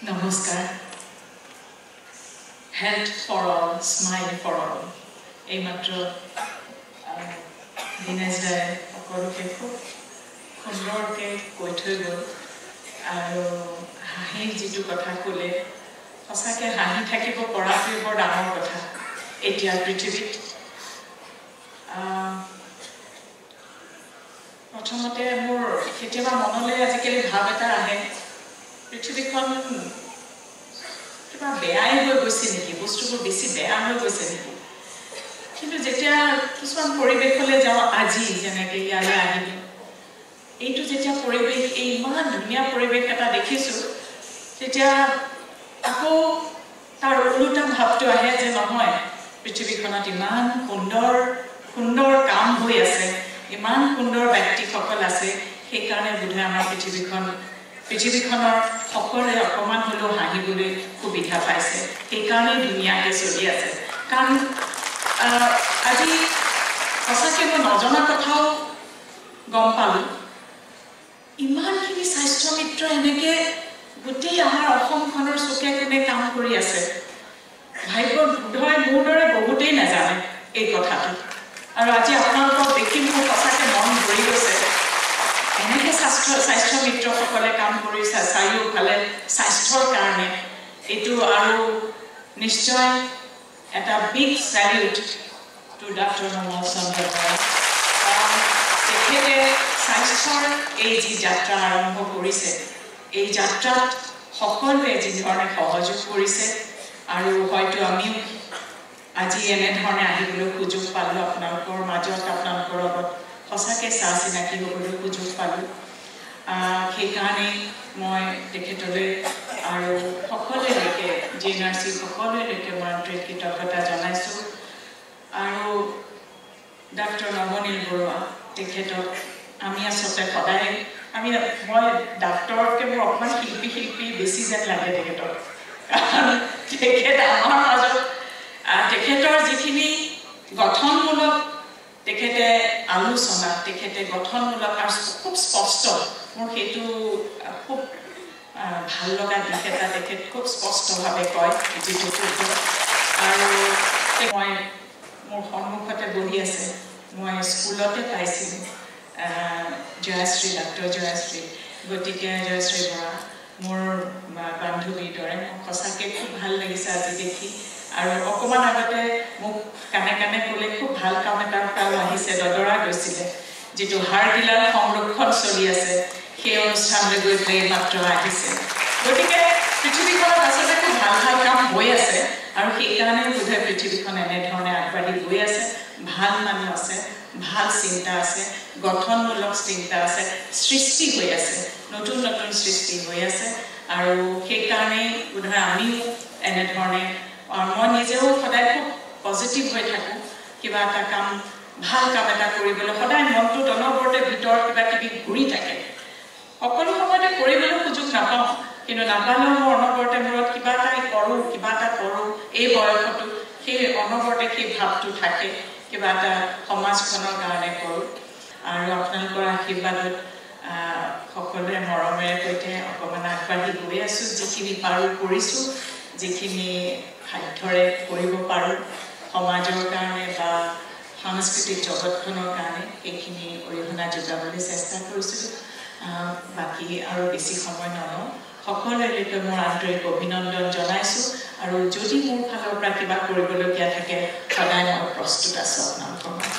নমস্কাৰ health for all smile for all এইমাত্ৰ দীনেশ দাই সকলোকে খুব সুন্দৰকৈ কৈ থৈ গ'ল আৰু হাঁহিৰ যিটো কথা ক'লে সঁচাকৈ হাঁহি থাকিব পৰাটোৱে বৰ ডাঙৰ কথা। এতিয়া পৃথিৱীত প্ৰথমতে মোৰ কেতিয়াবা মনলৈ আজিকালি ভাৱ এটা আহে। পৃথিৱীখন কিবা বেয়াই হৈ গৈছে নেকি? বস্তুবোৰ বেছি বেয়া হৈ গৈছে নেকি? কিন্তু যেতিয়া কিছুমান পৰিৱেশলৈ যাওঁ আজি যেনেকৈ ইয়ালৈ আহিলোঁ এইটো যেতিয়া পৰিৱেশ এই ইমান ধুনীয়া পৰিৱেশ এটা দেখিছোঁ তেতিয়া আকৌ তাৰ ওলোটা ভাৱটো আহে যে নহয় পৃথিৱীখনত ইমান সুন্দৰ সুন্দৰ কাম হৈ আছে ইমান সুন্দৰ ব্যক্তিসকল আছে সেইকাৰণে বোধহয় আমাৰ পৃথিৱীখন পৃথিৱীখনৰ সকলোৱে অকণমান হ'লেও হাঁহিবলৈ সুবিধা পাইছে। সেইকাৰণেই ধুনীয়াকৈ চলি আছে। কাৰণ আজি সঁচাকৈ মই নজনা কথাও গম পালোঁ। ইমানখিনি স্বাস্থ্য মিত্ৰ এনেকৈ গোটেই আমাৰ অসমখনৰ চুকে কোণে কাম কৰি আছে। ভাগ্য বোধহয় মোৰ দৰে বহুতেই নাজানে এই কথাটো। আৰু আজি আপোনালোকক দেখি মোৰ সঁচাকৈ মন ভৰি গৈছে। এনেকৈ স্বাস্থ্য মিত্ৰসকলে কাম কৰিছে চাৰিওফালে স্বাস্থ্যৰ কাৰণে এইটো আৰু নিশ্চয় এটা big salute to doctor Nomal Chandra Bora তেখেতে স্বাস্থ্যৰ এই যি যাত্ৰা আৰম্ভ কৰিছে এই যাত্ৰাত সকলোৱে যিধৰণে সহযোগ কৰিছে আৰু হয়তো আমিও আজি এনেধৰণে আহিবলৈ সুযোগ পালোঁ। আপোনালোকৰ মাজত আপোনালোকৰ লগত সঁচাকৈ চা চিনাকি হ'বলৈ সুযোগ পালোঁ। সেইকাৰণেই মই তেখেতলৈ আৰু সকলোলৈকে জি এন আৰ চি সকলোলৈকে মই আন্তৰিক কৃতজ্ঞতা জনাইছোঁ। আৰু ডাক্তৰ নৱনীল বৰুৱা তেখেতক আমি আচলতে সদায় আমি মই ডাক্তৰতকৈ মোৰ অকণমান শিল্পী শিল্পী বেছি যেন লাগে তেখেতক। কাৰণ তেখেত আমাৰ মাজত তেখেতৰ যিখিনি গঠনমূলক তেখেতে আলোচনা তেখেতে গঠনমূলক আৰু খুব স্পষ্ট মোৰ সেইটো খুব ভাল লগা দিশ এটা তেখেত খুব স্পষ্টভাৱে কয় যিটো শুদ্ধ আৰু মই মোৰ সন্মুখতে বহি আছে। মই স্কুলতে পাইছিলোঁ জয়াশ্ৰী ডাক্তৰ জয়াশ্ৰী। গতিকে জয়শ্ৰী বৰা মোৰ বান্ধৱীৰ দৰে মোক সঁচাকৈ খুব ভাল লাগিছে আজি দেখি। আৰু অকণমান আগতে মোক কাণে কাণে ক'লে খুব ভাল কাম এটাৰ কাম আহিছে দদৰা গৈছিলে। যিটো হাড়গিলাল সংৰক্ষণ চলি আছে সেই অনুষ্ঠানলৈ গৈ পেলাই মাত্ৰ আহিছে। গতিকে পৃথিৱীখনত আচলতে খুব ভাল ভাল কাম হৈ আছে আৰু সেইকাৰণে বোধহয় পৃথিৱীখন এনেধৰণে আগবাঢ়ি গৈ আছে। ভাল মানুহ আছে ভাল চিন্তা আছে গঠনমূলক চিন্তা আছে সৃষ্টি হৈ আছে নতুন নতুন সৃষ্টি হৈ আছে। আৰু সেইকাৰণেই বোধহয় আমিও এনেধৰণে মই নিজেও সদায় খুব পজিটিভ হৈ থাকোঁ। কিবা এটা কাম ভাল কাম এটা কৰিবলৈ সদায় মনটোত অনবৰতে ভিতৰত কিবা কিবি ঘূৰি থাকে। সকলো সময়তে কৰিবলৈ সুযোগ নাপাওঁ কিন্তু নাপালেও মোৰ অনবৰতে মূৰত কিবা এটাই কৰোঁ কিবা এটা কৰোঁ এই বয়সতো সেই অনবৰতে সেই ভাৱটো থাকে কিবা এটা সমাজখনৰ কাৰণে কৰোঁ। আৰু আপোনালোকৰ আশীৰ্বাদত সকলোৱে মৰমেৰে সৈতে অকণমান আগবাঢ়ি গৈ আছোঁ যিখিনি পাৰোঁ কৰিছোঁ। যিখিনি সাধ্যৰে কৰিব পাৰোঁ সমাজৰ কাৰণে বা সাংস্কৃতিক জগতখনৰ কাৰণে সেইখিনি অৰিহণা যোগাবলৈ চেষ্টা কৰিছোঁ। বাকী আৰু বেছি সময় নলওঁ। সকলোলৈকে মোৰ আন্তৰিক অভিনন্দন জনাইছোঁ আৰু যদি মোৰ ফালৰ পৰা কিবা কৰিবলগীয়া থাকে সদায় মই প্ৰস্তুত আছোঁ আপোনালোকৰ